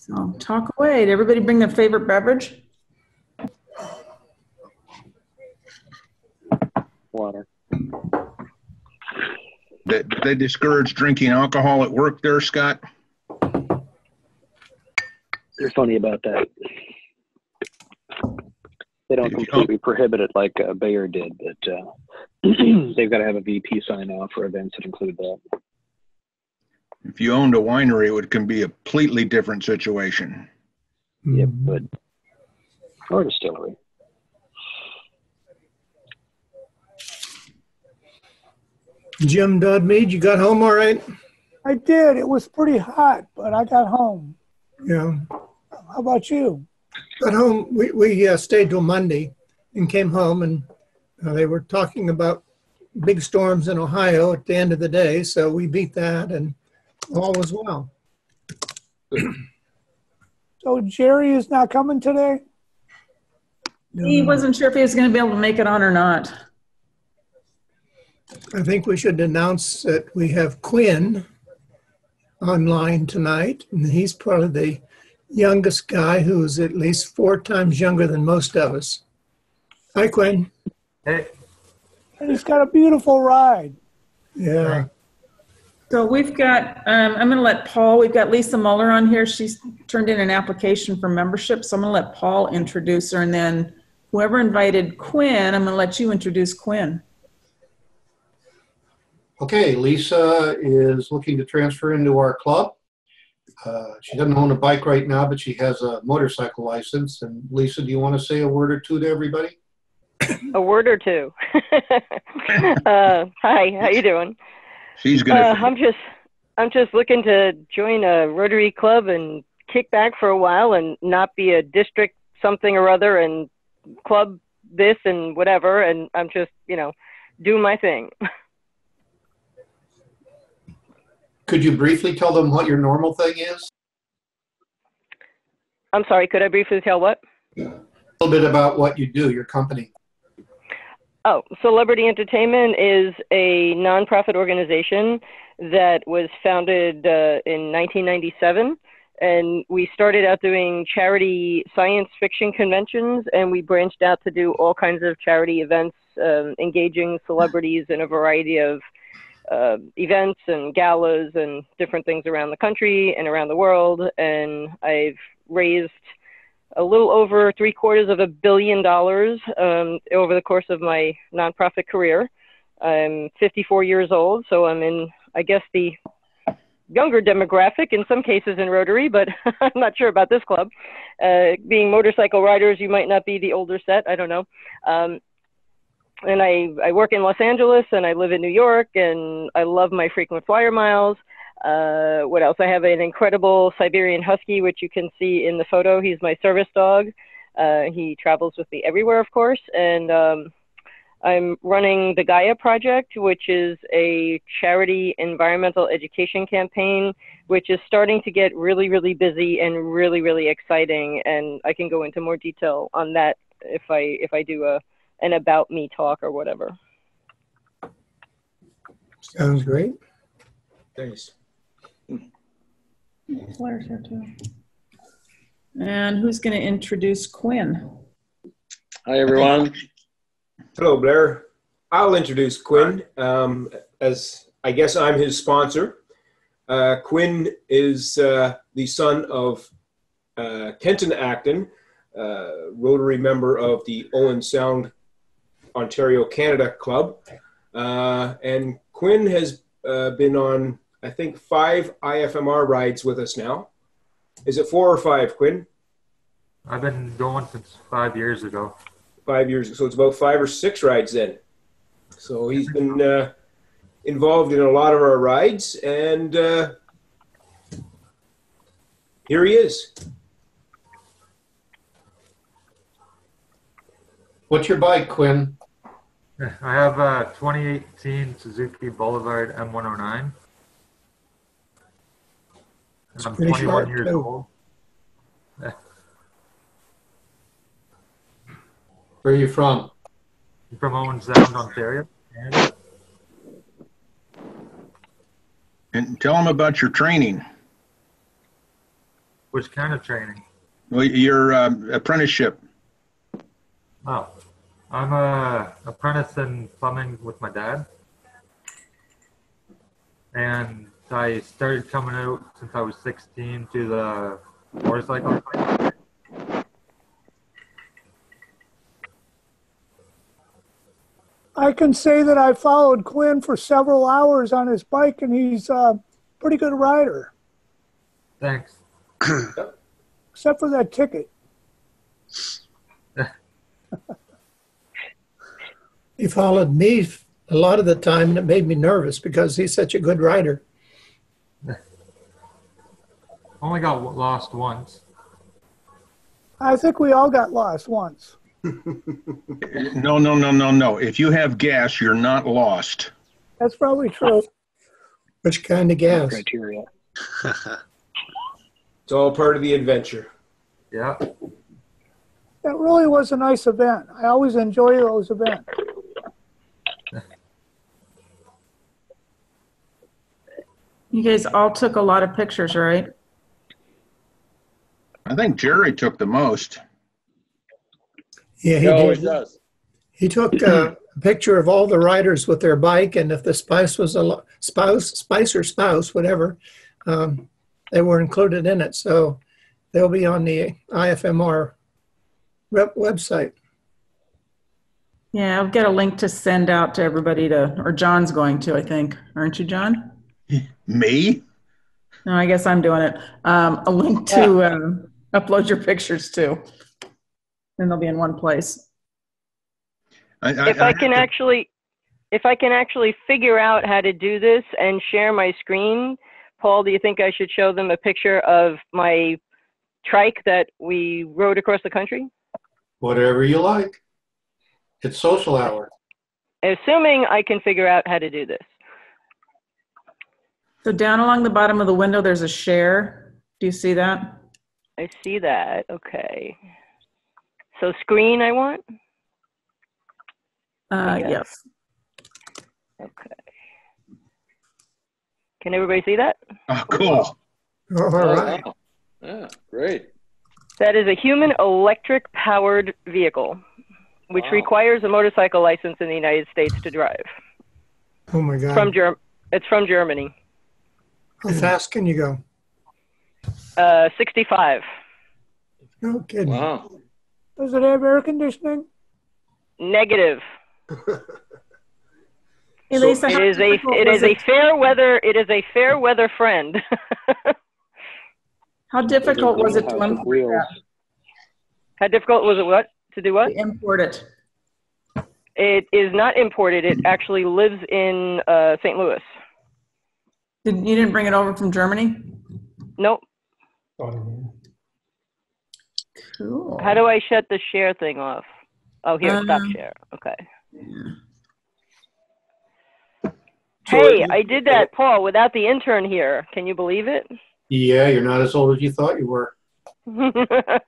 So talk away. Did everybody bring their favorite beverage? Water. They, they discourage drinking alcohol at work there, Scott? They're funny about that. They don't completely prohibit it like uh, Bayer did, but uh, they've got to have a VP sign off for events that include that. If you owned a winery, it would can be a completely different situation. Yep, but or distillery. Jim Dudmead, you got home all right? I did. It was pretty hot, but I got home. Yeah. How about you? Got home, we, we uh, stayed till Monday and came home and uh, they were talking about big storms in Ohio at the end of the day. So we beat that and all was well. So Jerry is not coming today? He wasn't sure if he was going to be able to make it on or not. I think we should announce that we have Quinn online tonight. And he's probably the youngest guy who's at least four times younger than most of us. Hi, Quinn. Hey, And he's got a beautiful ride. Yeah. So we've got, um, I'm going to let Paul, we've got Lisa Muller on here. She's turned in an application for membership. So I'm going to let Paul introduce her. And then whoever invited Quinn, I'm going to let you introduce Quinn. Okay, Lisa is looking to transfer into our club. Uh, She doesn't own a bike right now, but she has a motorcycle license. And Lisa, do you want to say a word or two to everybody? a word or two. uh, hi, how you doing? She's Uh, gonna, I'm just, I'm just looking to join a Rotary club and kick back for a while and not be a district something or other and club this and whatever. And I'm just, you know, do my thing. Could you briefly tell them what your normal thing is? I'm sorry. Could I briefly tell what? A little bit about what you do, your company. Oh, Celebrity Entertainment is a nonprofit organization that was founded uh, in 1997. And we started out doing charity science fiction conventions, and we branched out to do all kinds of charity events, um, engaging celebrities in a variety of uh, events and galas and different things around the country and around the world. And I've raised a little over three quarters of a billion dollars um, over the course of my nonprofit career. I'm 54 years old, so I'm in, I guess, the younger demographic in some cases in Rotary, but I'm not sure about this club. Uh, being motorcycle riders, you might not be the older set. I don't know. Um, and I, I work in Los Angeles and I live in New York and I love my frequent flyer miles. Uh, what else? I have an incredible Siberian Husky, which you can see in the photo. He's my service dog. Uh, he travels with me everywhere, of course. And um, I'm running the Gaia Project, which is a charity environmental education campaign, which is starting to get really, really busy and really, really exciting. And I can go into more detail on that if I if I do a an about me talk or whatever. Sounds great. thanks. Claire's here too. And who's going to introduce Quinn? Hi, everyone. Hello, Blair. I'll introduce Quinn um, as I guess I'm his sponsor. Uh, Quinn is uh, the son of uh, Kenton Acton, uh, Rotary member of the Owen Sound, Ontario, Canada Club. Uh, and Quinn has uh, been on, I think, five IFMR rides with us now. Is it four or five, Quinn? I've been going since five years ago. five years. So it's about five or six rides then. So he's been uh, involved in a lot of our rides, and uh, here he is. What's your bike, Quinn? I have a 2018 Suzuki Boulevard M109. And I'm pretty 21 sharp, years too. old. Where are you from? I'm from Owen Sound, Ontario. Canada. and tell them about your training. Which kind of training? Well, Your um, apprenticeship. Oh, I'm a apprentice in plumbing with my dad, and I started coming out since I was 16 to the motorcycle. I can say that I followed Quinn for several hours on his bike, and he's a pretty good rider, Thanks. except for that ticket. He followed me a lot of the time, and it made me nervous because he's such a good rider. Only got lost once. I think we all got lost once. No, no, no, no, no. If you have gas, you're not lost. That's probably true. Which kind of gas? Criteria. It's all part of the adventure. Yeah. It really was a nice event. I always enjoy those events. You guys all took a lot of pictures, right? I think Jerry took the most. Yeah, he He always did. does. He took uh, a picture of all the riders with their bike, and if the spouse was a lo- spouse, spice or spouse, whatever, um, they were included in it. So they'll be on the IFMR rep website. Yeah, I've got a link to send out to everybody to, or John's going to, I think. Aren't you, John? Me? No, I guess I'm doing it. Um, a link to um, upload your pictures to. And they'll be in one place. if I can actually, if I can actually figure out how to do this and share my screen, Paul, do you think I should show them a picture of my trike that we rode across the country? Whatever you like. It's social hour. Assuming I can figure out how to do this. So down along the bottom of the window, there's a share. Do you see that? I see that. Okay. So screen I want? Uh, Yes. yes. Okay. Can everybody see that? Oh, cool. All Oh, wow. Yeah, great. That is a human electric powered vehicle, which Wow. requires a motorcycle license in the United States to drive. Oh my God. From Germ- it's from Germany. How fast can you go? Uh, 65. No kidding. Wow. Does it have air conditioning? Negative. Hey, So Lisa, It a difficult it was a fair weather it is a fair weather friend. How difficult was it to import wheels. that? How difficult was it what to do what? To import it? It is not imported. It actually lives in uh, St. Louis. Did, you didn't bring it over from Germany? Nope. Cool. How do I shut the share thing off? Oh, here, stop Um, share. Okay. So Hey, you- I did that, Paul, without the intern here. Can you believe it? Yeah, you're not as old as you thought you were.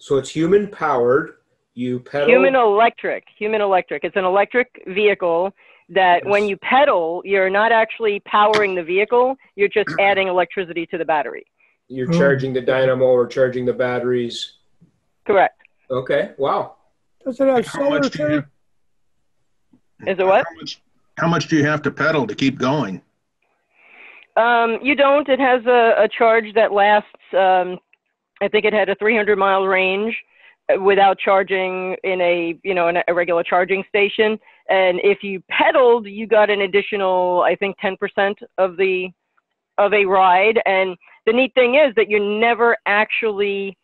So it's human powered. You pedal. Human electric. Human electric. It's an electric vehicle that when you pedal, you're not actually powering the vehicle, you're just adding electricity to the battery. You're Oh. charging the dynamo or charging the batteries. Correct. Okay. Wow. Does it have How solar much do you. Is it what? how much, how much do you have to pedal to keep going? Um, you don't. It has a, a charge that lasts, um, I think it had a 300 mile range uh, without charging in a, you know, in a regular charging station. And if you pedaled, you got an additional, I think, 10% of the, of a ride. And the neat thing is that you're never actually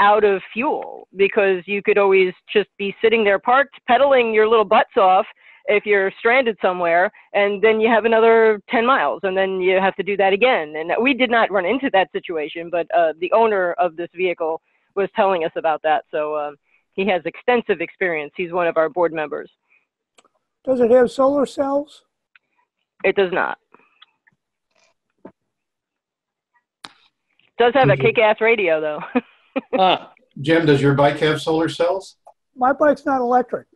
out of fuel because you could always just be sitting there parked, pedaling your little butts off if you're stranded somewhere and then you have another 10 miles and then you have to do that again and we did not run into that situation but uh, the owner of this vehicle was telling us about that so um, he has extensive experience he's one of our board members Does it have solar cells? it does not does have a Mhm. kick-ass radio though Ah, Jim, does your bike have solar cells? My bike's not electric.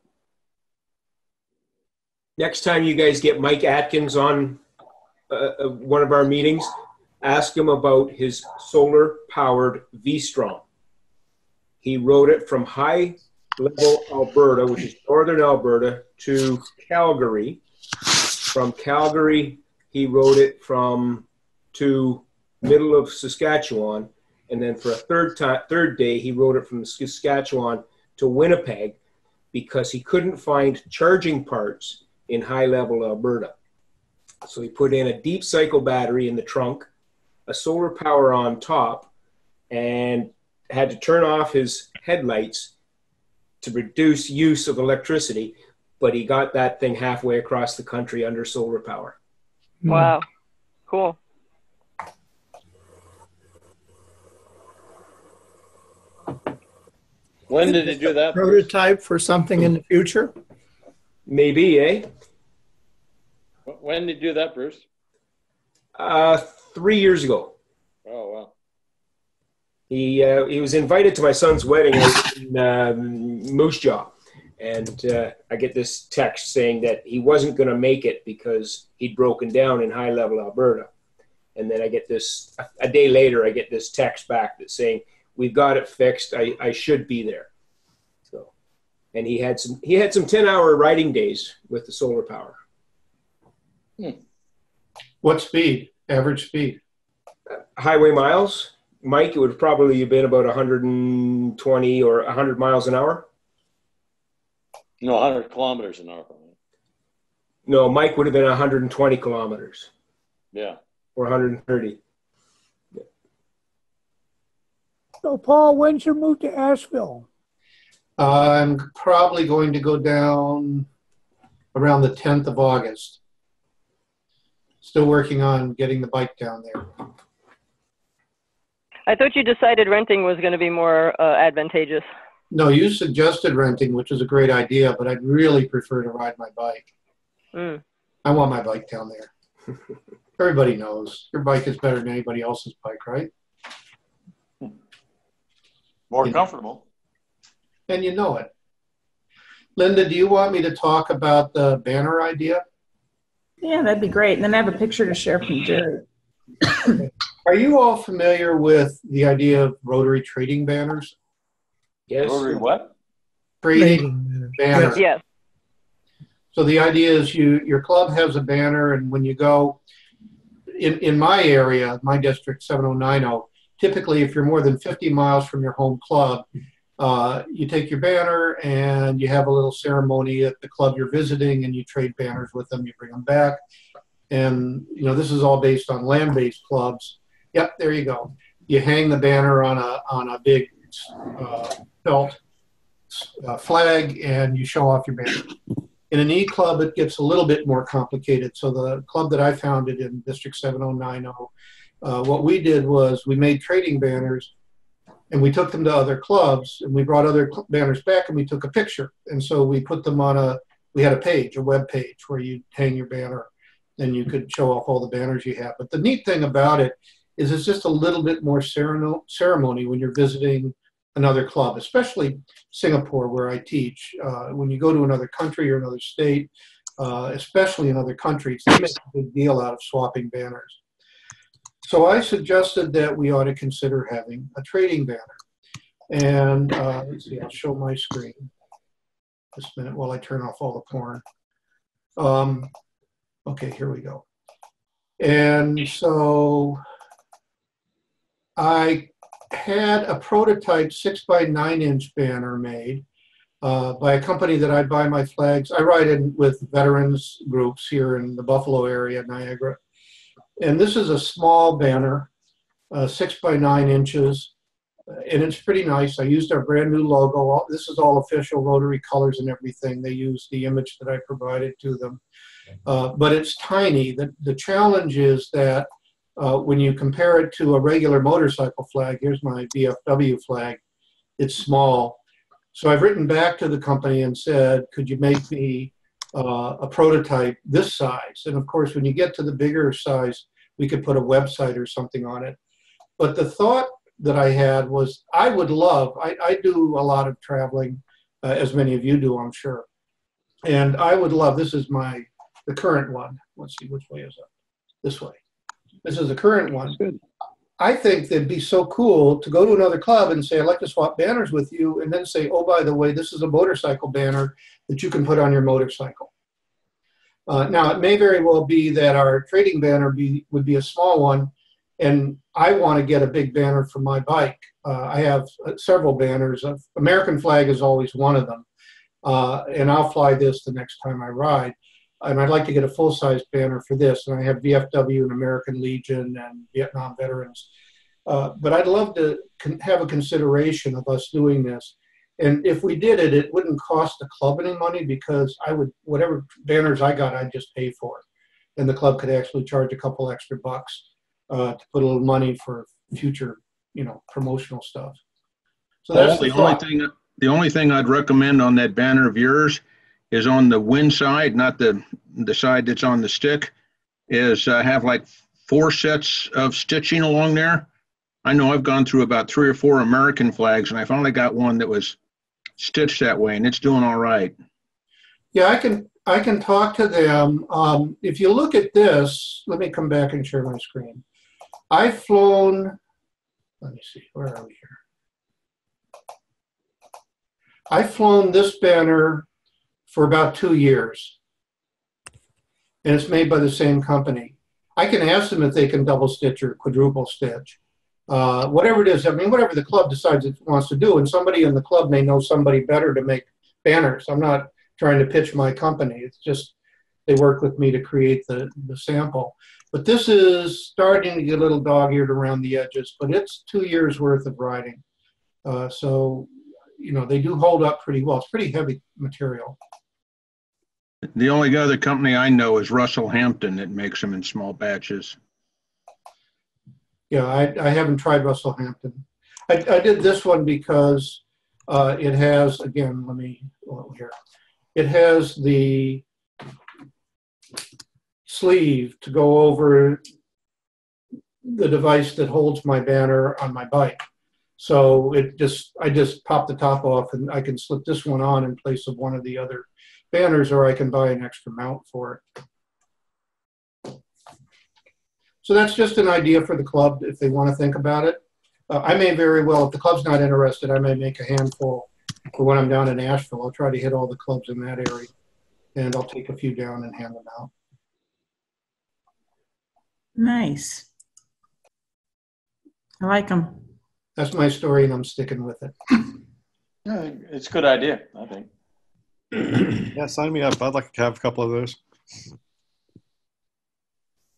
Next time you guys get Mike Atkins on uh, uh, one of our meetings, ask him about his solar powered V Strom. He rode it from High Level Alberta, which is northern Alberta, to Calgary. From Calgary, he rode it from to middle of Saskatchewan, and then for a third time, third day, he rode it from Saskatchewan to Winnipeg because he couldn't find charging parts in High Level Alberta. So he put in a deep cycle battery in the trunk, a solar power on top, and had to turn off his headlights to reduce use of electricity. But he got that thing halfway across the country under solar power. Wow. Cool. When did he do that? Prototype for something in the future? Maybe, eh? When did you do that, Bruce? Uh, three years ago. Oh wow. He uh, he was invited to my son's wedding in um, Moose Jaw, and uh, I get this text saying that he wasn't going to make it because he'd broken down in High Level Alberta, and then I get this a day later I get this text back that's saying we've got it fixed. I, I should be there. So, and he had some he had some ten hour riding days with the solar power. Hmm. What speed? Average speed? Highway miles, Mike, it would probably have been about 120 or 100 miles an hour. No, 100 kilometers an hour. No, Mike would have been 120 kilometers. Yeah. Or 130. So, Paul, when's your move to Asheville? I'm probably going to go down around the 10th of August. Still working on getting the bike down there. I thought you decided renting was going to be more uh, advantageous. No, you suggested renting, which is a great idea, but I'd really prefer to ride my bike. Mm. I want my bike down there. Everybody knows your bike is better than anybody else's bike, right? More Yeah. comfortable. And you know it. Linda, do you want me to talk about the banner idea? Yeah, that'd be great. And then I have a picture to share from Jerry. Are you all familiar with the idea of rotary trading banners? Yes. Rotary what? Trading banners. Yes. So the idea is you your club has a banner, and when you go in in my area, my district 7090, typically if you're more than 50 miles from your home club, uh, you take your banner and you have a little ceremony at the club you're visiting, and you trade banners with them. You bring them back, and you know this is all based on land-based clubs. Yep, there you go. You hang the banner on a on a big uh, felt uh, flag, and you show off your banner. In an E club, it gets a little bit more complicated. So the club that I founded in District 7090, uh, what we did was we made trading banners and we took them to other clubs and we brought other banners back and we took a picture. And so we put them on a, we had a page, a web page where you hang your banner and you could show off all the banners you have. But the neat thing about it is it's just a little bit more ceremony when you're visiting another club, especially Singapore, where I teach. Uh, when you go to another country or another state, uh, especially in other countries, they make a big deal out of swapping banners. So I suggested that we ought to consider having a trading banner. And uh, let's see, I'll show my screen a minute while I turn off all the porn. Um, okay, here we go. And so I had a prototype six by nine inch banner made uh, by a company that I buy my flags. I ride in with veterans groups here in the Buffalo area, Niagara. And this is a small banner, uh, six by nine inches, and it's pretty nice. I used our brand new logo. This is all official Rotary colors and everything. They use the image that I provided to them. Uh, but it's tiny. The, the challenge is that uh, when you compare it to a regular motorcycle flag, here's my VFW flag, it's small. So I've written back to the company and said, could you make me uh, a prototype this size? And of course, when you get to the bigger size, we could put a website or something on it. But the thought that I had was I would love, I, I do a lot of traveling, uh, as many of you do, I'm sure. And I would love, this is my, the current one. Let's see, which way is it? this way. This is the current one. Good. I think that'd be so cool to go to another club and say, I'd like to swap banners with you, and then say, oh, by the way, this is a motorcycle banner that you can put on your motorcycle. Uh, now, it may very well be that our trading banner be, would be a small one, and I want to get a big banner for my bike. Uh, I have uh, several banners. American flag is always one of them, uh, and I'll fly this the next time I ride. And I'd like to get a full-size banner for this. And I have VFW and American Legion and Vietnam veterans. Uh, but I'd love to con- have a consideration of us doing this. And if we did it, it wouldn't cost the club any money because I would, whatever banners I got, I'd just pay for it. And the club could actually charge a couple extra bucks uh, to put a little money for future, you know, promotional stuff. So that's Paul, the the only thing, the only thing I'd recommend on that banner of yours is on the wind side, not the, the side that's on the stick, is uh, have like four sets of stitching along there. I know I've gone through about three or four American flags and I finally got one that was stitched that way and it's doing all right. Yeah, I can I can talk to them. Um, if you look at this, let me come back and share my screen. I've flown. Let me see. Where are we here? I've flown this banner for about two years, and it's made by the same company. I can ask them if they can double stitch or quadruple stitch. Uh, whatever it is, I mean, whatever the club decides it wants to do, and somebody in the club may know somebody better to make banners. I'm not trying to pitch my company. It's just they work with me to create the, the sample. But this is starting to get a little dog-eared around the edges, but it's two years worth of riding. Uh, so, you know, they do hold up pretty well. It's pretty heavy material. The only other company I know is Russell Hampton that makes them in small batches. Yeah, I, I haven't tried Russell Hampton. I, I did this one because uh, it has, again, let me, well, here. It has the sleeve to go over the device that holds my banner on my bike. So it just, I just pop the top off and I can slip this one on in place of one of the other banners or I can buy an extra mount for it. So that's just an idea for the club if they want to think about it. Uh, I may very well, if the club's not interested, I may make a handful for when I'm down in Asheville. I'll try to hit all the clubs in that area and I'll take a few down and hand them out. Nice. I like them. That's my story and I'm sticking with it. Yeah, it's a good idea, I think. Yeah, sign me up. I'd like to have a couple of those.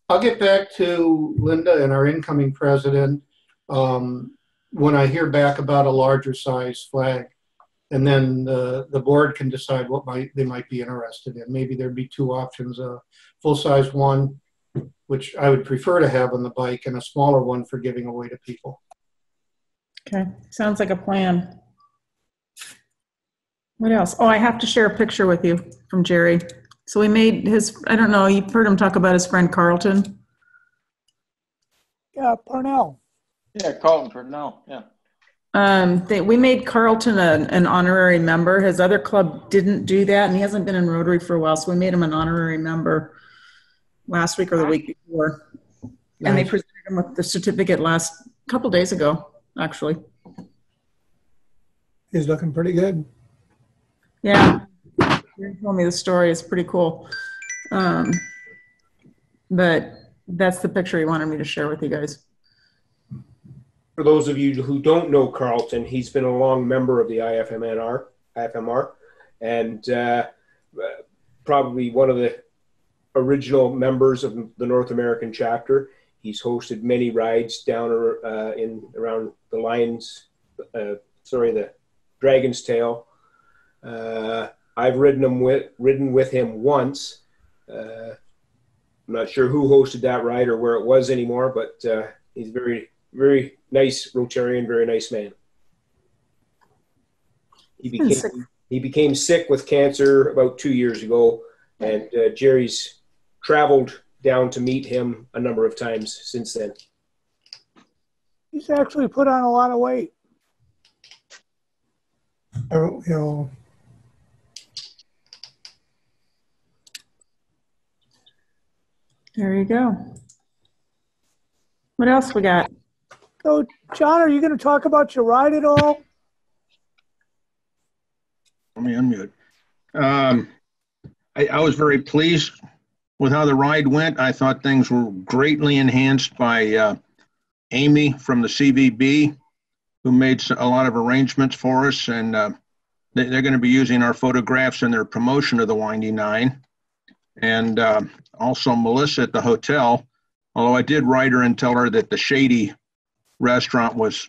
I'll get back to Linda and our incoming president um, when I hear back about a larger size flag. And then the, the board can decide what might they might be interested in. Maybe there'd be two options, a full-size one, which I would prefer to have on the bike, and a smaller one for giving away to people. Okay, sounds like a plan. What else? Oh, I have to share a picture with you from Jerry. So we made his, I don't know, you've heard him talk about his friend Carlton? Yeah, Parnell. Yeah, Carlton Purnell, yeah. Um, they, we made Carlton a, an honorary member. His other club didn't do that, and he hasn't been in Rotary for a while, so we made him an honorary member last week or the week before. And they presented him with the certificate last, couple days ago, actually. He's looking pretty good. Yeah. You told me the story. It's pretty cool. Um, but that's the picture he wanted me to share with you guys. For those of you who don't know Carlton, he's been a long member of the IFMNR, IFMR, and uh, probably one of the original members of the North American chapter. He's hosted many rides down uh, in around the Lions, uh, sorry, the Dragon's Tail. Uh, I've ridden him with ridden with him once. Uh, I'm not sure who hosted that ride or where it was anymore, but uh, he's very very nice Rotarian, very nice man. He been sick. became he became sick with cancer about two years ago, and uh, Jerry's traveled down to meet him a number of times since then. He's actually put on a lot of weight. Oh, you know, There you go. What else we got? So, John, are you going to talk about your ride at all? Let me unmute. Um, I, I was very pleased with how the ride went. I thought things were greatly enhanced by uh, Amy from the CVB, who made a lot of arrangements for us, and uh, they, they're going to be using our photographs in their promotion of the Windy Nine. And uh, also Melissa at the hotel, although I did write her and tell her that the Shady restaurant was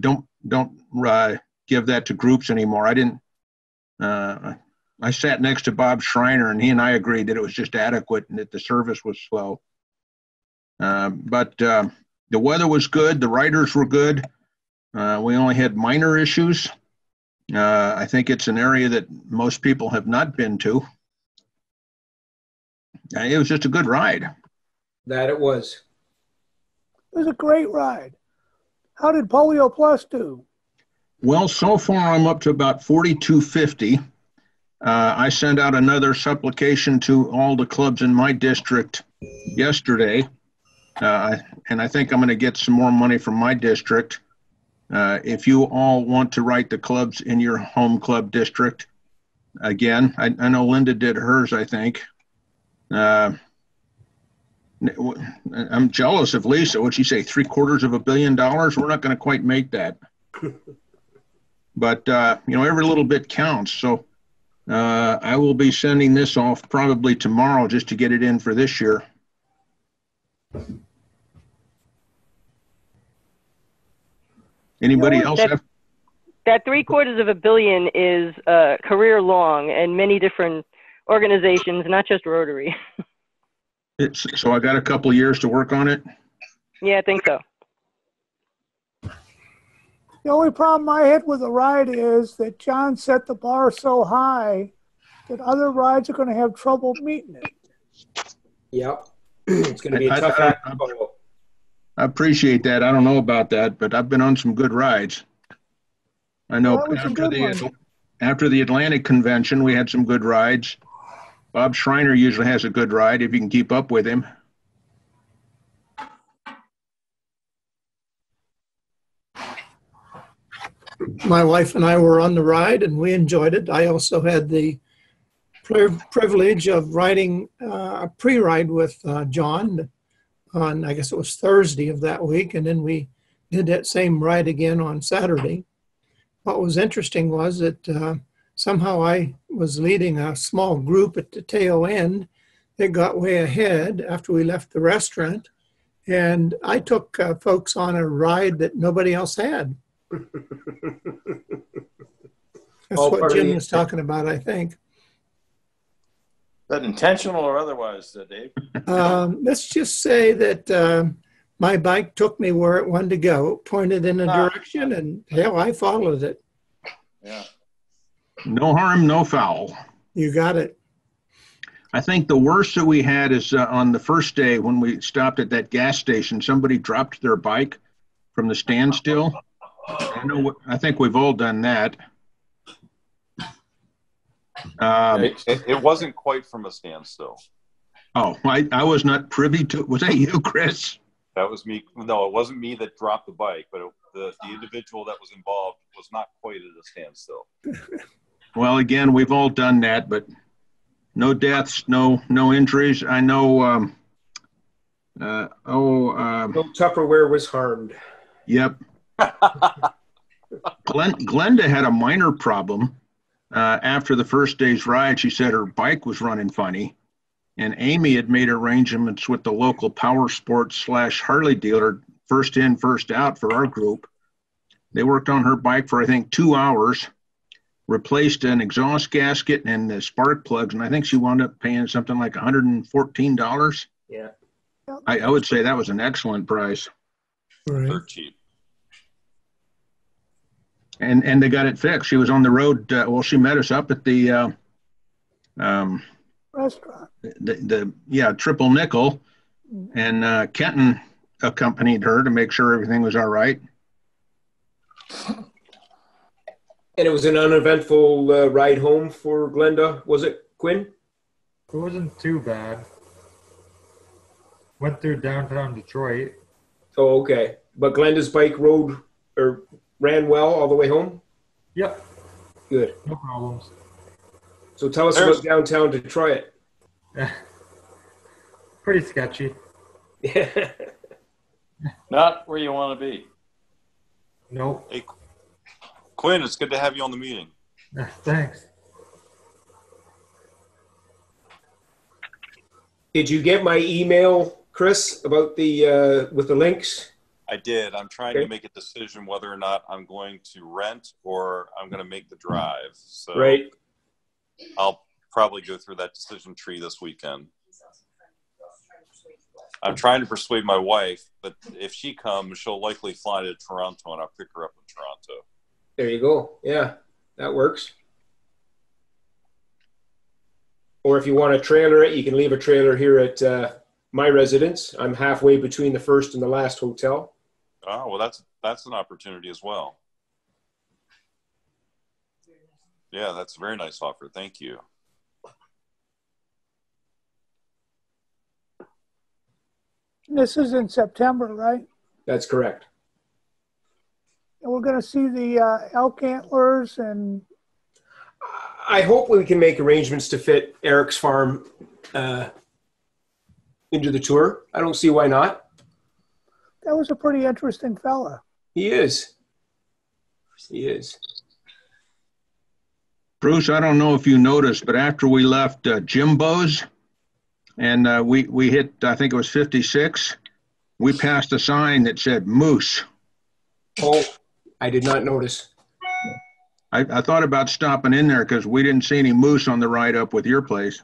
don't don't uh, give that to groups anymore. I didn't. Uh, I sat next to Bob Schreiner, and he and I agreed that it was just adequate and that the service was slow. Uh, but uh, the weather was good. The riders were good. Uh, we only had minor issues. I think it's an area that most people have not been to. Uh, it was just a good ride. That it was. It was a great ride. How did Polio Plus do? Well, so far I'm up to about 4250. Uh, I sent out another supplication to all the clubs in my district yesterday. Uh, and I think I'm going to get some more money from my district. Uh, if you all want to write the clubs in your home club district, again, I, I know Linda did hers, I think. Uh, I'm jealous of Lisa. What'd she say? Three quarters of a billion dollars? We're not going to quite make that but uh, you know every little bit counts so uh, i will be sending this off probably tomorrow just to get it in for this year anybody You else what, have That three quarters of a billion is uh, career long and many different organizations, not just Rotary. it's, so i got a couple years to work on it yeah, I think so. The only problem I had with the ride is that John set the bar so high that other rides are going to have trouble meeting it. Yep. it's going to be a I- tough I- act to i appreciate that i don't know about that but i've been on some good rides i know That was a after the one. after the atlantic convention we had some good rides bob schreiner usually has a good ride if you can keep up with him My wife and I were on the ride and we enjoyed it. I also had the privilege of riding uh, a pre-ride with uh, John on, I guess it was Thursday of that week, and then we did that same ride again on Saturday. What was interesting was that uh, somehow I was leading a small group at the tail end that got way ahead after we left the restaurant, and I took uh, folks on a ride that nobody else had. That's All what Jim the- was talking about, I think. that intentional or otherwise, uh, Dave? Um, let's just say that um, my bike took me where it wanted to go, pointed in a Ah. direction, and hell, I followed it. Yeah. No harm no foul You got it. I think the worst that we had is uh, on the first day when we stopped at that gas station. Somebody dropped their bike from the standstill. I know. I think we've all done that. Um, It, it, it wasn't quite from a standstill. oh, I, I was not privy to. Was that you, Chris? That was me. No, it wasn't me that dropped the bike, but it, the, the individual that was involved was not quite at a standstill. Well, again, we've all done that, but no deaths, no no injuries. I know. Um, uh, oh, um, No Tupperware was harmed. Yep. Glen, Glenda had a minor problem uh, after the first day's ride. She said her bike was running funny, and Amy had made arrangements with the local power sports slash Harley dealer, first in, first out for our group. They worked on her bike for I think two hours, replaced an exhaust gasket and the spark plugs, and I think she wound up paying something like $114. Yeah. I, I would say that was an excellent price. They're cheap. and and they got it fixed. She was on the road. Uh, well, she met us up at the uh, um, Restaurant. the, the yeah triple nickel, and uh, Kenton accompanied her to make sure everything was all right. And it was an uneventful uh, ride home for Glenda, was it, Quinn? It wasn't too bad. Went through downtown Detroit. Oh, okay. But Glenda's bike rode or ran well all the way home? Yep, Good. no problems. So tell us There's- about downtown Detroit. Pretty sketchy. Not where you want to be. Nope. Hey, Quinn, it's good to have you on the meeting. Thanks. Did you get my email, Chris, about the uh, with the links? I did. I'm trying Okay. to make a decision whether or not I'm going to rent or I'm going to make the drive. So Right. I'll probably go through that decision tree this weekend. I'm trying to persuade my wife, but if she comes, she'll likely fly to Toronto and I'll pick her up in Toronto. There you go. Yeah, that works. Or if you want to trailer it, you can leave a trailer here at uh, my residence. I'm halfway between the first and the last hotel. Oh, well, that's that's an opportunity as well. Yeah, that's a very nice offer. Thank you. This is in September, right? That's correct. And we're gonna see the uh, elk antlers and I hope we can make arrangements to fit Eric's farm uh, into the tour. I don't see why not. that was a pretty interesting fella. He is. He is. Bruce, I don't know if you noticed, but after we left uh, Jimbo's and uh, we, we hit, I think it was 56, we passed a sign that said moose. Oh, I did not notice. I, I thought about stopping in there because we didn't see any moose on the ride up with your place.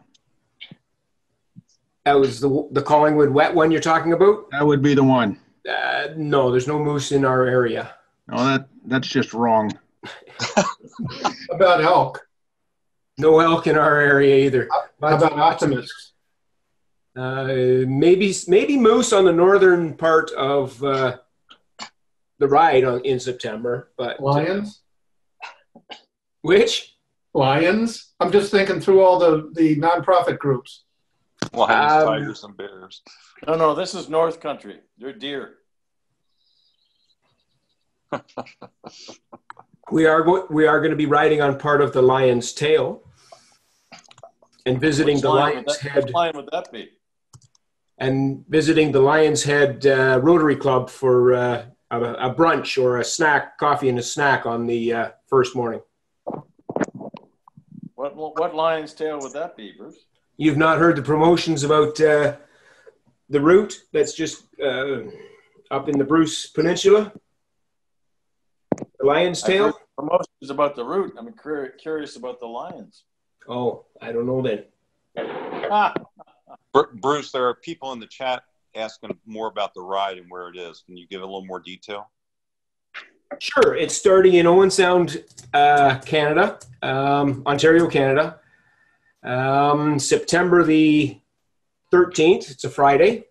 That was the the Collingwood wet one you're talking about. That would be the one. Uh, no, there's no moose in our area. Oh, that, that's just wrong. About elk? No elk in our area either. How about optimists? Uh, maybe maybe moose on the northern part of uh, the ride on in September, but Lions? which Lions? I'm just thinking through all the, the nonprofit groups. Lions, Um, tigers, and bears. No, no, this is North Country. They're deer. we are go- we are going to be riding on part of the lion's tail and visiting Which the line would lion's that- head Which line would that be? and visiting the lion's head uh, rotary club for uh, a, a brunch or a snack coffee and a snack on the uh, first morning What what lion's tail would that be, Bruce? you've not heard the promotions about uh, the route that's just uh, up in the bruce peninsula the lion's tail promotions about the route. I'm cur- curious about the lions. oh i don't know then Bruce, there are people in the chat asking more about the ride and where it is. Can you give a little more detail? Sure. It's starting in Owen Sound, uh, Canada, um, Ontario, Canada. Um, September the 13th. It's a Friday.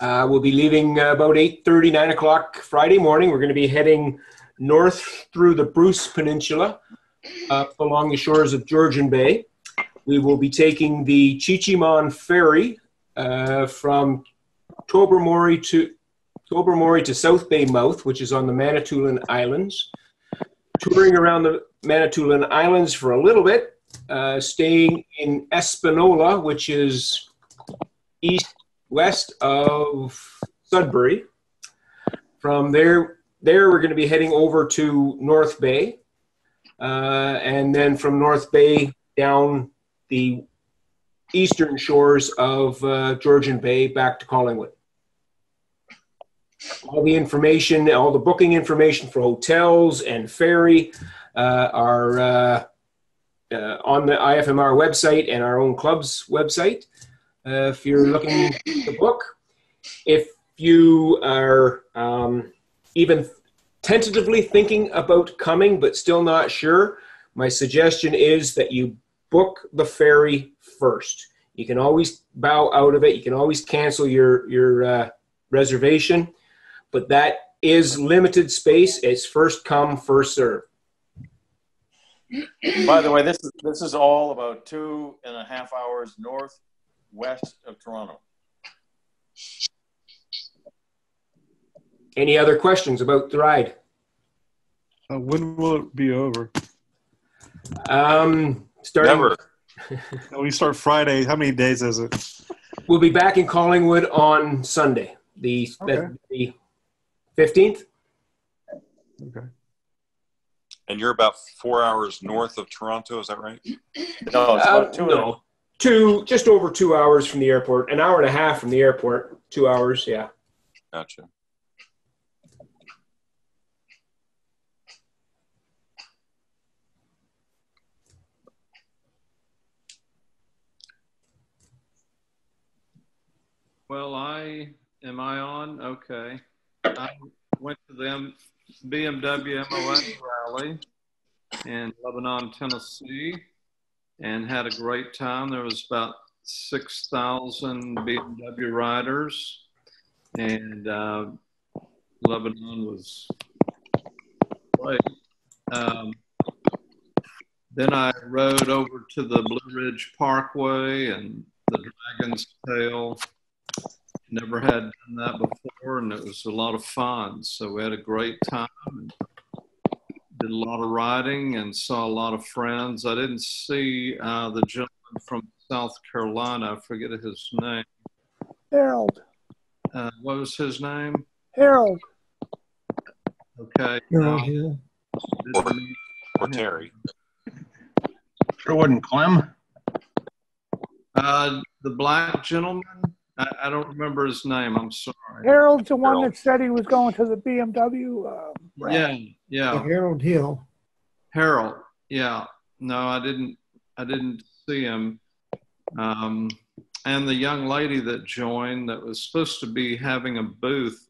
Uh, we'll be leaving about 8.30, 9 o'clock Friday morning. We're going to be heading north through the Bruce Peninsula up along the shores of Georgian Bay. We will be taking the Chi-Cheemaun Ferry uh, from Tobermory to Tobermory to South Baymouth, which is on the Manitoulin Islands. Touring around the Manitoulin Islands for a little bit, uh, staying in Espanola, which is east west of Sudbury. From there, there we're going to be heading over to North Bay, uh, and then from North Bay down the eastern shores of uh, Georgian Bay back to Collingwood all the information, all the booking information for hotels and ferry uh, are uh, uh, on the IFMR website and our own club's website. Uh, if you're looking to book, if you are um, even tentatively thinking about coming but still not sure, my suggestion is that you book the ferry first. You can always bow out of it. You can always cancel your your uh, reservation but that is limited space. It's first come, first serve. by the way, this is this is all about two and a half hours northwest of Toronto. Any other questions about the ride? Uh, when will it be over? Um, starting. Never. Uh, We start Friday. How many days is it? We'll be back in Collingwood on Sunday, the Okay. the fifteenth. Okay. And you're about four hours north of Toronto, is that right? No, it's about two. Uh, no, two, just over two hours from the airport. An hour and a half from the airport. Two hours, yeah. Gotcha. Well, I, am I on? Okay. I went to the BMW MOA rally in Lebanon, Tennessee, and had a great time. There was about 6,000 BMW riders, and uh, Lebanon was great. Um, then I rode over to the Blue Ridge Parkway and the Dragon's Tail. Never had done that before, and it was a lot of fun. So we had a great time. And did a lot of riding and saw a lot of friends. I didn't see uh, the gentleman from South Carolina. I forget his name. Harold, Uh, what was his name? Harold, Okay. Harold Hill. didn't Or Terry. Sure wasn't Clem? Uh, the black gentleman. I, I don't remember his name. I'm sorry. Harold's the one Harold. that said he was going to the BMW. Uh, rally. Yeah, yeah. Harold Hill. Harold. Yeah. No, I didn't. I didn't see him. Um, and the young lady that joined that was supposed to be having a booth,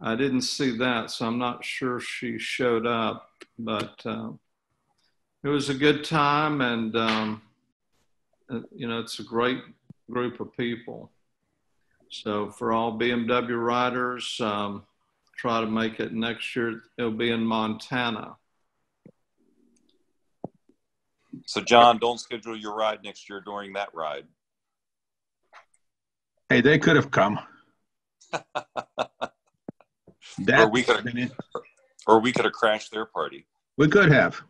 I didn't see that, so I'm not sure she showed up. But uh, it was a good time, and um, uh, you know, it's a great group of people. So for all BMW riders, um, try to make it next year. It'll be in Montana. So, John, don't schedule your ride next year during that ride. Hey, they could have come. Or we could have, or we could have crashed their party. we could have.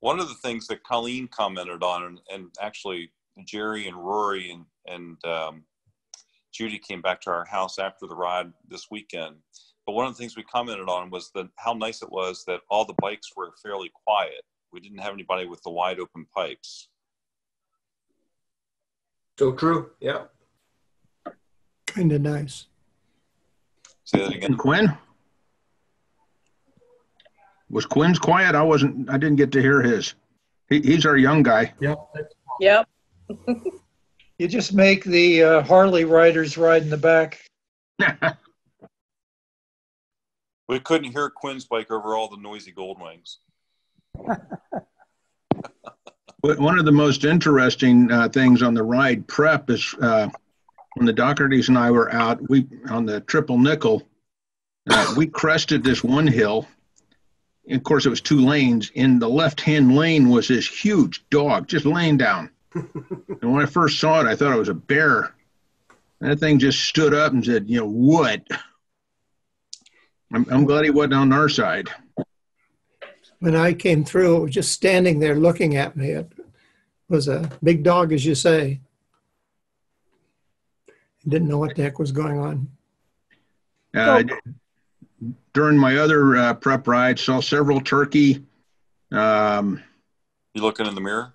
One of the things that Colleen commented on, and, and actually Jerry and Rory and, and um, Judy came back to our house after the ride this weekend. But one of the things we commented on was that how nice it was that all the bikes were fairly quiet. We didn't have anybody with the wide open pipes. So true. Yeah. Kind of nice. Say that again. And Quinn? Was Quinn's quiet? I wasn't, I didn't get to hear his. He, he's our young guy. Yep. You just make the uh, Harley riders ride in the back. We couldn't hear Quinn's bike over all the noisy gold wings. But one of the most interesting uh, things on the ride prep is uh, when the Dohertys and I were out, we on the triple nickel, uh, we crested this one hill. And of course, it was two lanes. In the left-hand lane was this huge dog just laying down. And when I first saw it, I thought it was a bear. And that thing just stood up and said, "You know what?" I'm, I'm glad he wasn't on our side. When I came through, it was just standing there looking at me. It was a big dog, as you say. Didn't know what the heck was going on. Uh, during my other uh, prep ride, saw several turkey. Um, You looking in the mirror?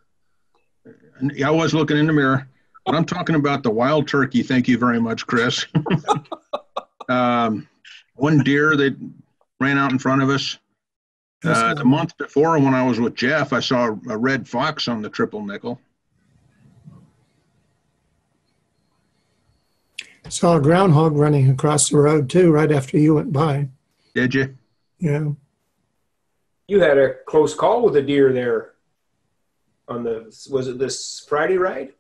Yeah, I was looking in the mirror, but I'm talking about the wild turkey. Thank you very much, Chris. um, one deer that ran out in front of us. Uh, the month before, when I was with Jeff, I saw a red fox on the triple nickel. Saw a groundhog running across the road too, right after you went by. Did you? Yeah. You had a close call with a deer there. On the was it this Friday ride?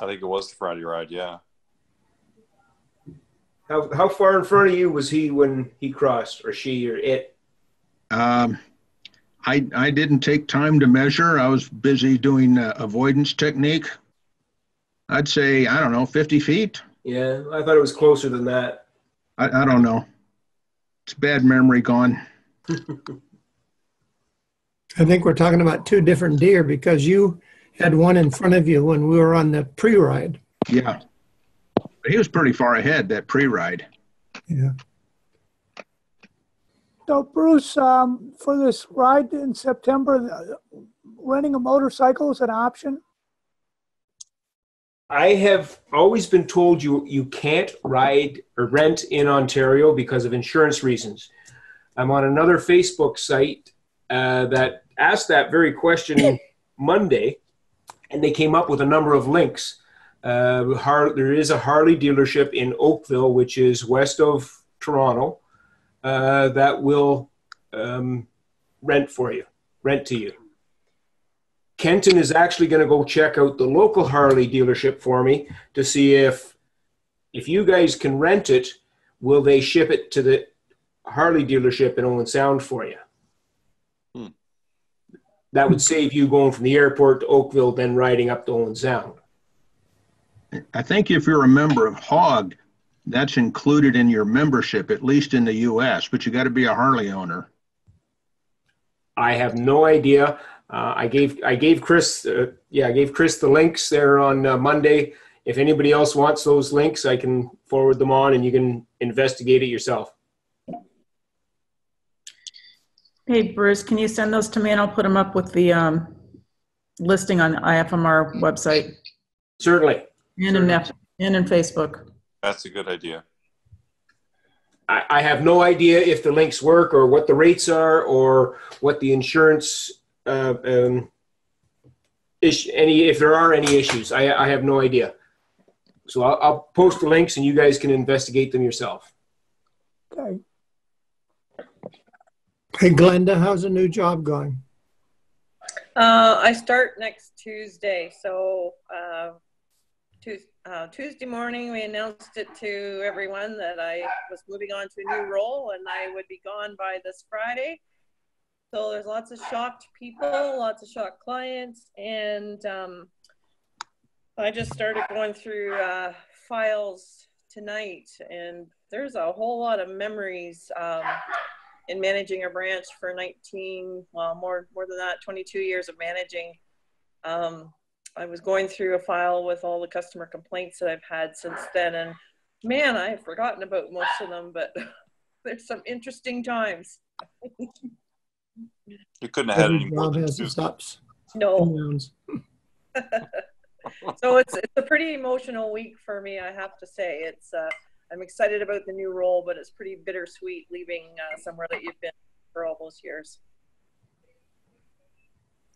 I think it was the Friday ride, yeah. How how far in front of you was he when he crossed, or she, or it? Um, I I didn't take time to measure. I was busy doing uh, avoidance technique. I'd say I don't know, 50 feet. Yeah, I thought it was closer than that. I, I don't know. It's bad memory gone. I think we're talking about two different deer because you had one in front of you when we were on the pre-ride. Yeah. He was pretty far ahead that pre-ride. Yeah. So Bruce, um, for this ride in September, uh, renting a motorcycle is an option? I have always been told you you can't ride or rent in Ontario because of insurance reasons. I'm on another Facebook site uh, that asked that very question Monday, and they came up with a number of links. Uh, Har- there is a Harley dealership in Oakville, which is west of Toronto, uh, that will um, rent for you, rent to you. Kenton is actually going to go check out the local Harley dealership for me to see if if you guys can rent it, will they ship it to the Harley dealership in Owen Sound for you? That would save you going from the airport to Oakville, then riding up to Owen Sound. I think if you're a member of HOG, that's included in your membership, at least in the US, but you got to be a Harley owner. I have no idea. Uh, I gave I gave Chris uh, yeah I gave Chris the links there on uh, Monday. If anybody else wants those links, I can forward them on, and you can investigate it yourself. Hey, Bruce, can you send those to me and I'll put them up with the um, listing on the IFMR website Certainly. and in, Nef- and in Facebook. That's a good idea. I, I have no idea if the links work or what the rates are or what the insurance uh, um, ish, any if there are any issues. I, I have no idea. So I'll, I'll post the links and you guys can investigate them yourself. Okay. Hey, Glenda, how's the new job going? Uh, I start next Tuesday. So uh, uh, Tuesday morning, we announced it to everyone that I was moving on to a new role and I would be gone by this Friday. So there's lots of shocked people, lots of shocked clients, and um, I just started going through uh, files tonight, and there's a whole lot of memories um, in managing a branch for 19, well, more more than that, 22 years of managing. Um, I was going through a file with all the customer complaints that I've had since then, and man, I have forgotten about most of them, but there's some interesting times. You couldn't have had Every any more job than has its ups No. and so it's it's a pretty emotional week for me, I have to say. It's uh, I'm excited about the new role, but it's pretty bittersweet leaving uh, somewhere that you've been for all those years.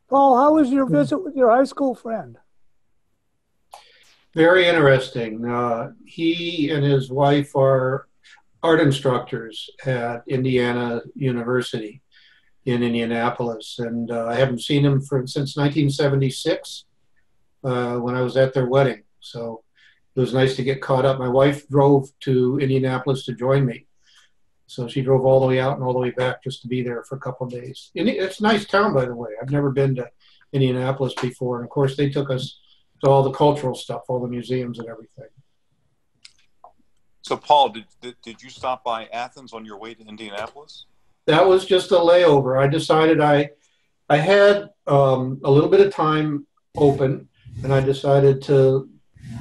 Paul, how was your visit with your high school friend? Very interesting. Uh, he and his wife are art instructors at Indiana University in Indianapolis, and uh, I haven't seen him for since 1976 uh, when I was at their wedding. So it was nice to get caught up. My wife drove to Indianapolis to join me, so she drove all the way out and all the way back just to be there for a couple of days. And it's a nice town, by the way. I've never been to Indianapolis before, and of course they took us to all the cultural stuff, all the museums and everything. So, Paul, did, did, did you stop by Athens on your way to Indianapolis? that was just a layover. I decided I I had um, a little bit of time open, and I decided to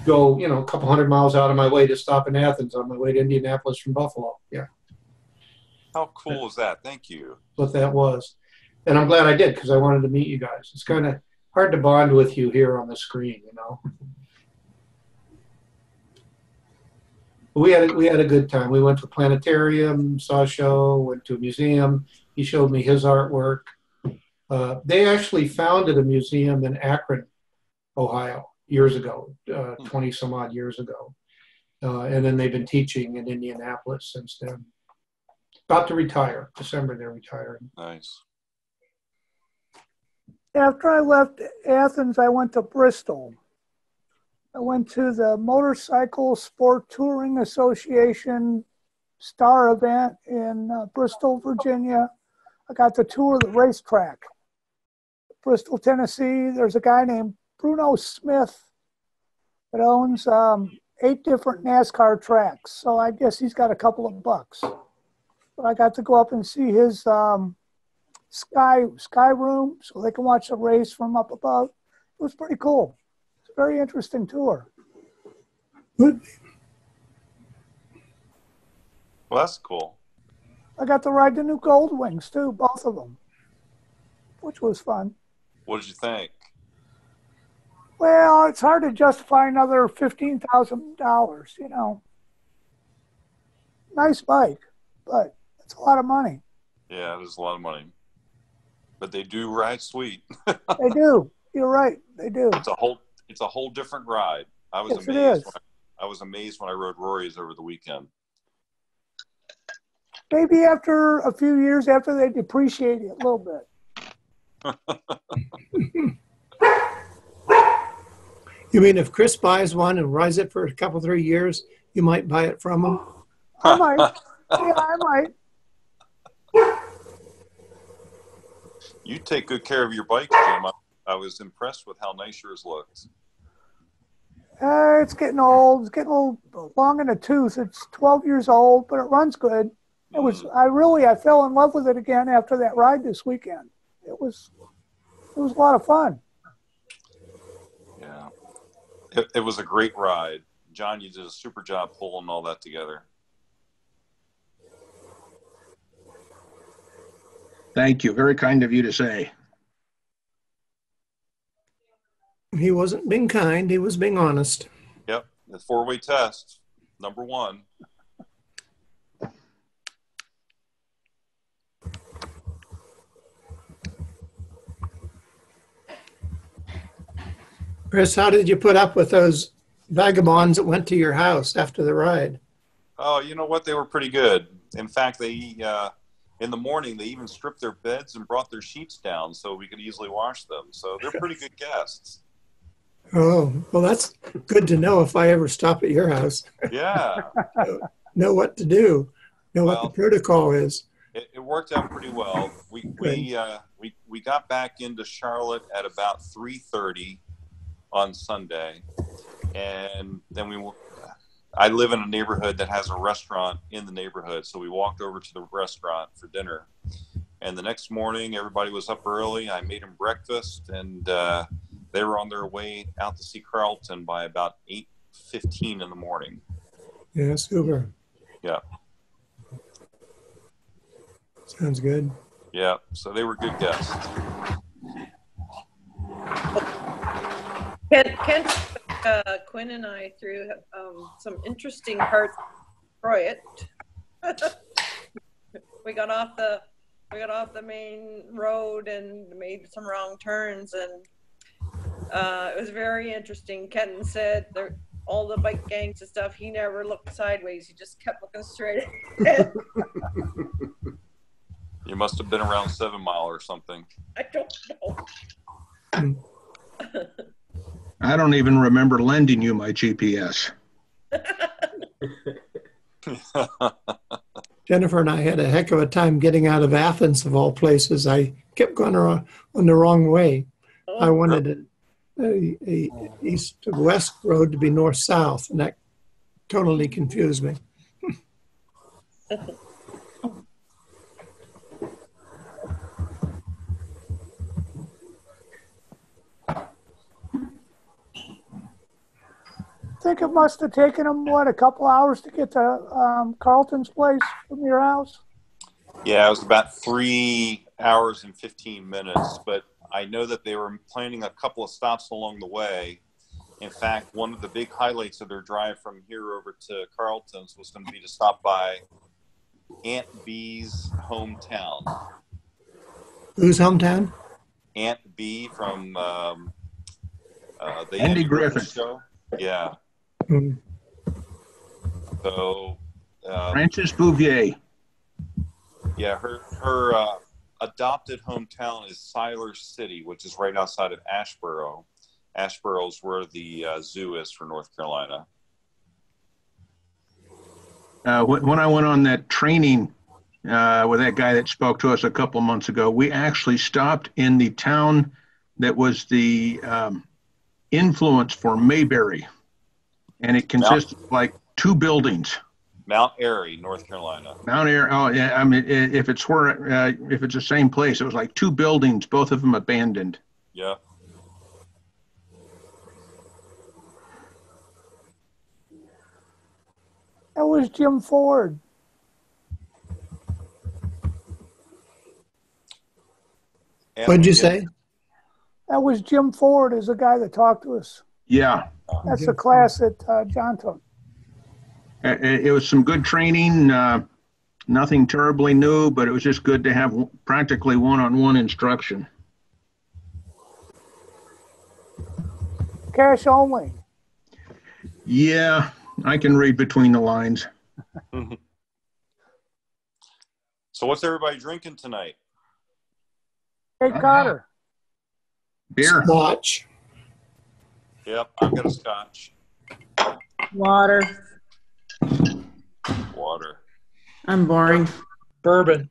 go, you know, a couple hundred miles out of my way to stop in Athens on my way to Indianapolis from Buffalo. Yeah, How cool is that? Thank you. what that was, and I'm glad I did because I wanted to meet you guys. It's kind of hard to bond with you here on the screen, you know. we had a, we had a good time. We went to a planetarium, saw a show, went to a museum. He showed me his artwork. Uh, they actually founded a museum in Akron, Ohio, years ago, uh, 20 some odd years ago. Uh, and then they've been teaching in Indianapolis since then. About to retire. December, they're retiring. Nice. After I left Athens, I went to Bristol. I went to the Motorcycle Sport Touring Association Star event in uh, Bristol, Virginia. I got to tour the racetrack. Bristol, Tennessee. There's a guy named Bruton Smith that owns um, eight different NASCAR tracks. So I guess he's got a couple of bucks. But I got to go up and see his um, sky sky room so they can watch the race from up above. It was pretty cool. It's a very interesting tour. Well, that's cool. I got to ride the new Gold Wings too, both of them, which was fun. What did you think? Well, it's hard to justify another fifteen thousand dollars. You know, nice bike, but it's a lot of money. Yeah, there's a lot of money, but they do ride sweet. they do. You're right. They do. It's a whole. It's a whole different ride. I was Yes, amazed. is. When I, I was amazed when I rode Rory's over the weekend. Maybe after a few years after they depreciate it a little bit. You mean if Chris buys one and rides it for a couple, three years, you might buy it from him? I might. yeah, I might. You take good care of your bike, Jim. I, I was impressed with how nice yours looked. Uh, it's getting old. It's getting a little long in the tooth. It's 12 years old, but it runs good. It was. I really. I fell in love with it again after that ride this weekend. It was. It was a lot of fun. Yeah, it, it was a great ride. John, you did a super job pulling all that together. Thank you. Very kind of you to say. He wasn't being kind, he was being honest. Yep, the four-way test, number one. Chris, how did you put up with those vagabonds that went to your house after the ride? Oh, you know what? They were pretty good. In fact, they uh, in the morning they even stripped their beds and brought their sheets down so we could easily wash them. So they're pretty good guests. Oh, well, that's good to know if I ever stop at your house. Yeah, Know what to do, know what the protocol is. it, it worked out pretty well. We we uh, we we got back into Charlotte at about three thirty on Sunday, and then we. I live in a neighborhood that has a restaurant in the neighborhood, so we walked over to the restaurant for dinner. And the next morning, everybody was up early. I made them breakfast, and uh, they were on their way out to see Carlton by about eight fifteen in the morning. Yeah, super. Yeah, Sounds good. yeah. So they were good guests. Ken, Ken took, uh, Quinn and I threw um, some interesting parts of Detroit. we got off the we got off the main road and made some wrong turns and uh, it was very interesting. Kenton said there all the bike gangs and stuff. He never looked sideways. He just kept looking straight. ahead. You must have been around Seven Mile or something. I don't know. I don't even remember lending you my GPS. Jennifer and I had a heck of a time getting out of Athens, of all places. I kept going around on the wrong way. I wanted a, a, a east to west road to be north south, and that totally confused me. think it must have taken them what a couple hours to get to um, Carlton's place from your house. Yeah, it was about three hours and 15 minutes, but I know that they were planning a couple of stops along the way. In fact, one of the big highlights of their drive from here over to Carlton's was going to be to stop by Aunt Bee's hometown. Whose hometown? Aunt Bee from um, uh, the Andy Griffith. show. Yeah. Hmm. So, uh, Frances Bavier. Yeah, her her uh, adopted hometown is Siler City, which is right outside of Asheboro. Asheboro is where the uh, zoo is for North Carolina. Uh, when I went on that training uh, with that guy that spoke to us a couple months ago, we actually stopped in the town that was the um, influence for Mayberry. And it consists of like two buildings. Mount Airy, North Carolina. Mount Airy. Oh, yeah. I mean, if it's where, uh, if it's the same place, it was like two buildings, both of them abandoned. Yeah. That was Jim Ford. And What'd you say? That was Jim Ford is the guy that talked to us. Yeah. That's the class that uh, John took. It, it- it was some good training. Uh, nothing terribly new, but it was just good to have practically one-on-one instruction. Cash only. Yeah, I can read between the lines. So what's everybody drinking tonight? Hey, Cotter. Beer. Scotch. Yep, I've got a scotch. Water. Water. I'm boring. Bourbon.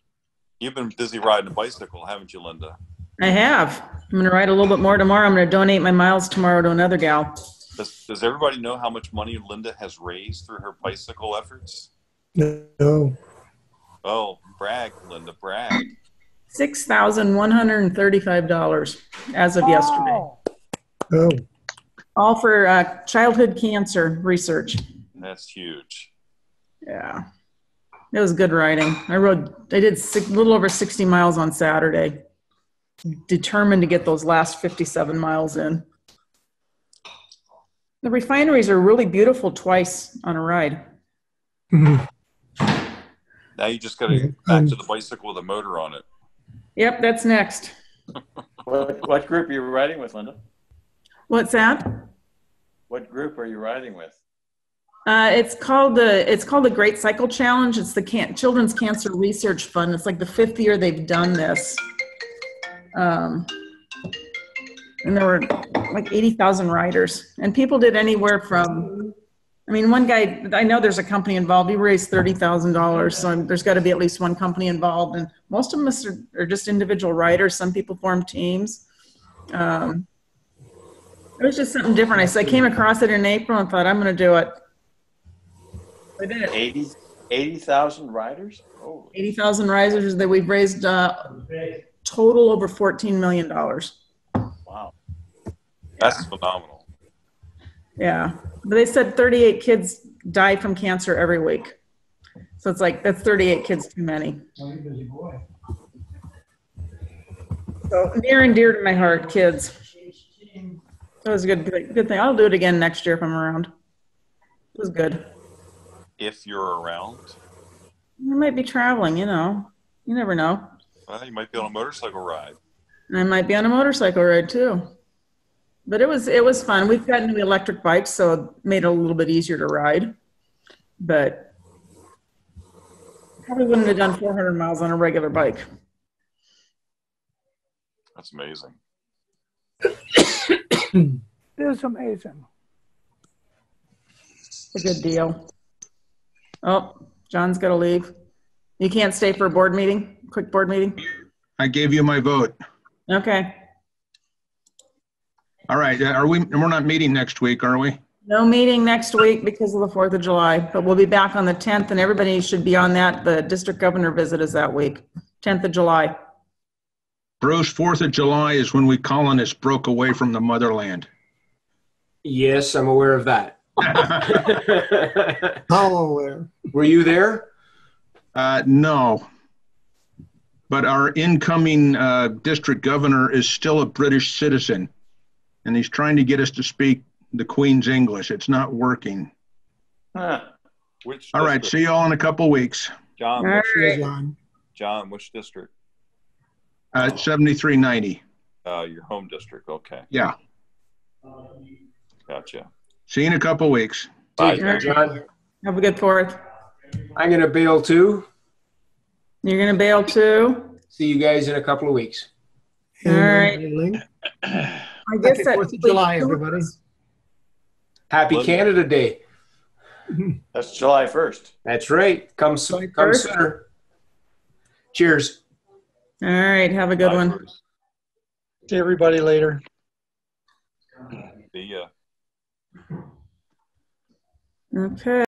You've been busy riding a bicycle, haven't you, Linda? I have. I'm going to ride a little bit more tomorrow. I'm going to donate my miles tomorrow to another gal. Does, does everybody know how much money Linda has raised through her bicycle efforts? No. Oh, brag, Linda, brag. $6,135 as of yesterday. Oh, Oh. All for uh, childhood cancer research. That's huge. Yeah. It was good riding. I rode, I did six, a little over 60 miles on Saturday. Determined to get those last 57 miles in. The refineries are really beautiful twice on a ride. Mhm. Now you just got to get back to the bicycle with a motor on it. Yep, that's next. What, what group are you riding with, Linda? What's that? What group are you riding with? Uh, it's called the it's called the Great Cycle Challenge. It's the can- Children's Cancer Research Fund. It's like the fifth year they've done this. Um, and there were like eighty thousand riders, and people did anywhere from. I mean, one guy I know there's a company involved. He raised thirty thousand dollars, so there's got to be at least one company involved, and most of them are, are just individual riders. Some people form teams. Um, it was just something different. I I came across it in April and thought I'm going to do it. I did. 80 80,000 riders? Oh, 80,000 risers that we've raised uh, total over $14 million. wow. That's phenomenal. Yeah. But they said 38 kids die from cancer every week. So it's like, that's 38 kids too many. So near and dear to my heart, kids. That was a good, good thing. I'll do it again next year if I'm around. It was good. If you're around, I might be traveling, you know. You never know. well, you might be on a motorcycle ride. I might be on a motorcycle ride too. But it was it was fun. We've got new electric bikes, so it made it a little bit easier to ride. But probably wouldn't have done 400 miles on a regular bike. That's amazing. it is amazing. It's a good deal. Oh, John's got to leave. You can't stay for a board meeting, quick board meeting. I gave you my vote. Okay. All right. uh, Are we, we're not meeting next week, are we? No meeting next week because of the 4th of July, but we'll be back on the 10th and everybody should be on that. The district governor visit is that week, 10th of July. Bruce, Fourth of July is when we colonists broke away from the motherland. Yes, I'm aware of that. How aware? Were you there? Uh, no. But our incoming uh, district governor is still a British citizen, and he's trying to get us to speak the Queen's English. It's not working. Huh. Which All right. See you all in a couple weeks. John, All which, right. John. John, which district? Uh, 7390. Uh, your home district. Okay. Yeah. Gotcha. See you in a couple weeks. Bye. All right. John, Have a good 4th. I'm going to bail too. You're going to bail too? See you guys in a couple of weeks. All right. I guess Happy that. Fourth of July, everybody. Happy Linda. Canada Day. That's July 1st. That's right. Come, s- July come 1st. sooner. Cheers. All right. Have a good Bye, one. Bruce. See everybody later. See ya. Okay.